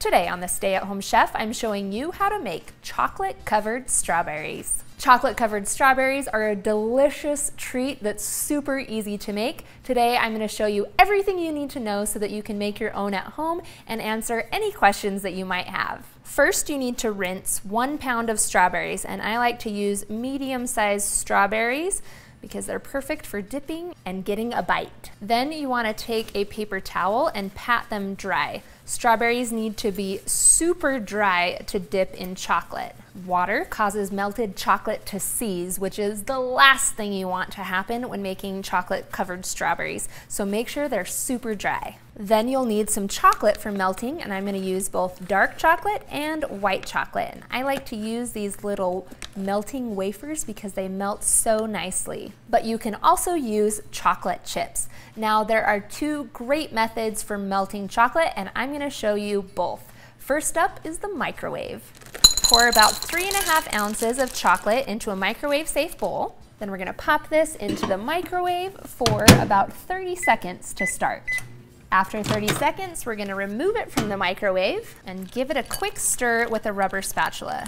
Today on the Stay at Home Chef, I'm showing you how to make chocolate covered strawberries. Chocolate covered strawberries are a delicious treat that's super easy to make. Today I'm going to show you everything you need to know so that you can make your own at home and answer any questions that you might have. First, you need to rinse one pound of strawberries, and I like to use medium sized strawberries because they're perfect for dipping and getting a bite. Then you want to take a paper towel and pat them dry. Strawberries need to be super dry to dip in chocolate. Water causes melted chocolate to seize, which is the last thing you want to happen when making chocolate covered strawberries. So make sure they're super dry. Then you'll need some chocolate for melting, and I'm gonna use both dark chocolate and white chocolate. And I like to use these little melting wafers because they melt so nicely. But you can also use chocolate chips. Now there are two great methods for melting chocolate, and I'm gonna show you both. First up is the microwave. Pour about three and a half ounces of chocolate into a microwave safe bowl. Then we're gonna pop this into the microwave for about 30 seconds to start. After 30 seconds, we're gonna remove it from the microwave and give it a quick stir with a rubber spatula.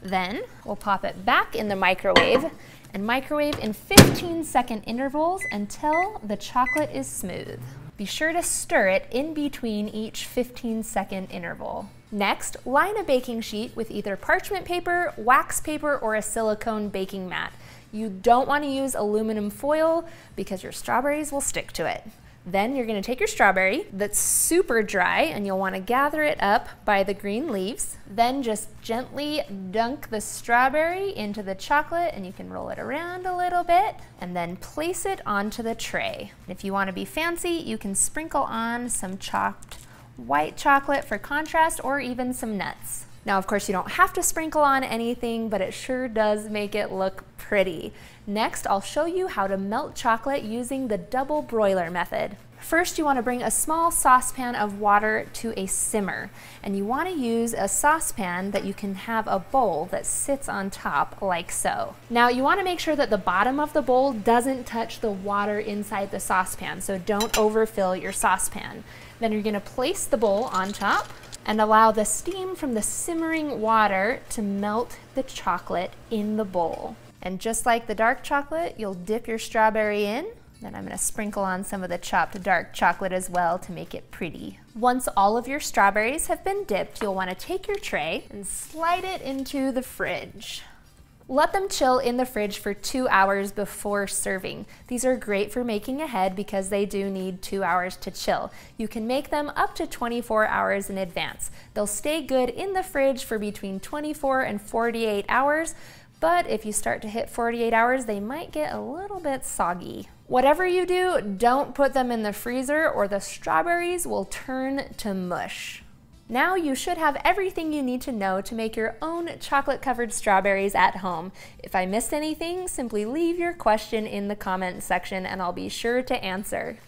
Then we'll pop it back in the microwave and microwave in 15 second intervals until the chocolate is smooth. Be sure to stir it in between each 15 second interval. Next, line a baking sheet with either parchment paper, wax paper, or a silicone baking mat. You don't want to use aluminum foil because your strawberries will stick to it. Then you're gonna take your strawberry that's super dry and you'll wanna gather it up by the green leaves. Then just gently dunk the strawberry into the chocolate and you can roll it around a little bit and then place it onto the tray. If you wanna be fancy, you can sprinkle on some chopped white chocolate for contrast or even some nuts. Now, of course, you don't have to sprinkle on anything, but it sure does make it look pretty. Next, I'll show you how to melt chocolate using the double broiler method. First, you want to bring a small saucepan of water to a simmer, and you want to use a saucepan that you can have a bowl that sits on top like so. Now, you want to make sure that the bottom of the bowl doesn't touch the water inside the saucepan, so don't overfill your saucepan. Then you're going to place the bowl on top and allow the steam from the simmering water to melt the chocolate in the bowl. And just like the dark chocolate, you'll dip your strawberry in. Then I'm gonna sprinkle on some of the chopped dark chocolate as well to make it pretty. Once all of your strawberries have been dipped, you'll wanna take your tray and slide it into the fridge. Let them chill in the fridge for two hours before serving. These are great for making ahead because they do need two hours to chill. You can make them up to 24 hours in advance. They'll stay good in the fridge for between 24 and 48 hours, but if you start to hit 48 hours, they might get a little bit soggy. Whatever you do, don't put them in the freezer or the strawberries will turn to mush. Now you should have everything you need to know to make your own chocolate covered strawberries at home. If I missed anything, simply leave your question in the comment section and I'll be sure to answer.